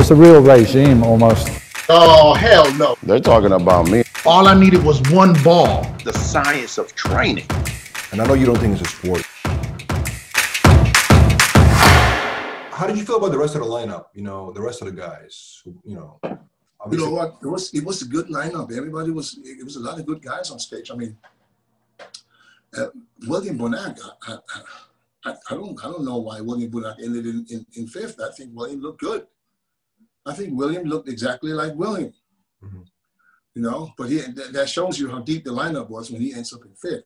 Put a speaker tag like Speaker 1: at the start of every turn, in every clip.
Speaker 1: it's a real regime almost.
Speaker 2: Oh, hell no.
Speaker 3: They're talking about me.
Speaker 2: All I needed was one ball. The science of training.
Speaker 4: And I know you don't think it's a sport. How did you feel about the rest of the lineup? You know, the rest of the guys. You know,
Speaker 5: You know what? It was it was a good lineup. Everybody was it was a lot of good guys on stage. I mean, uh, William Bonac. I, I, I, I don't I don't know why William Bonac ended in, in, in fifth. I think William looked good. I think William looked exactly like William.
Speaker 4: Mhm.
Speaker 5: You know, but he that, that shows you how deep the lineup was when he ends up in fifth.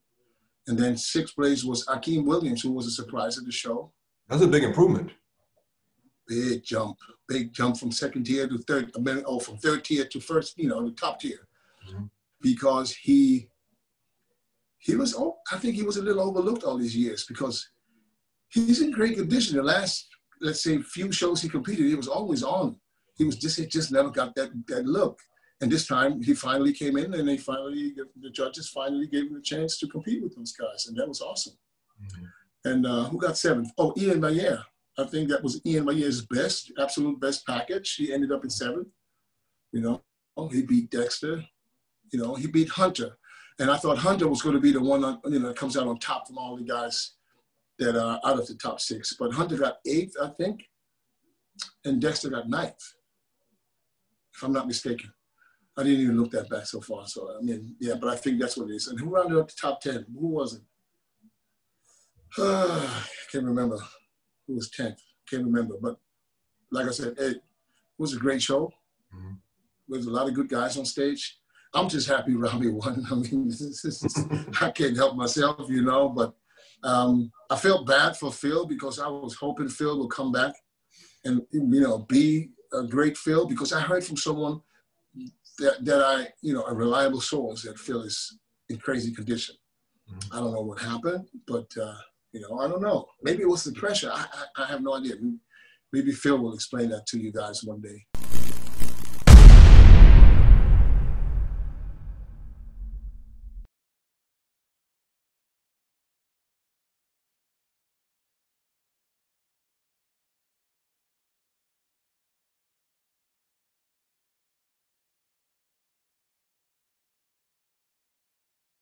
Speaker 5: And then sixth place was Akim Williams, who was a surprise at the show.
Speaker 4: that's a big improvement.
Speaker 5: Big jump, big jump from second tier to third, I mean, oh, from third tier to first, you know, the top tier,
Speaker 4: Mhm.
Speaker 5: because he he was. Oh, I think he was a little overlooked all these years because he's in great condition. The last, let's say, few shows he competed, he was always on. He was just he just never got that that look. And this time he finally came in, and they finally the judges finally gave him a chance to compete with those guys, and that was awesome. And uh, who got seventh? Oh, Iain Valliere. I think that was Iain Valliere's best, absolute best package. He ended up in seventh. You know, oh, he beat Dexter. You know, he beat Hunter. And I thought Hunter was going to be the one, on, you know, that comes out on top from all the guys that are out of the top six. But Hunter got eighth, I think, and Dexter got ninth, if I'm not mistaken. I didn't even look that back so far. So, I mean, yeah, but I think that's what it is. And who rounded up the top 10? Who was it? I can't remember who was 10th. Can't remember. But like I said, it was a great show.
Speaker 4: Mhm.
Speaker 5: There's a lot of good guys on stage. I'm just happy Ramy won. I mean, this is, I can't help myself, you know. But um, I felt bad for Phil because I was hoping Phil would come back and, you know, be a great Phil because I heard from someone that, that I, you know, a reliable source that Phil is in crazy condition.
Speaker 4: Mhm.
Speaker 5: I don't know what happened, but uh, you know, I don't know. Maybe it was the pressure. I, I, I have no idea. Maybe Phil will explain that to you guys one day.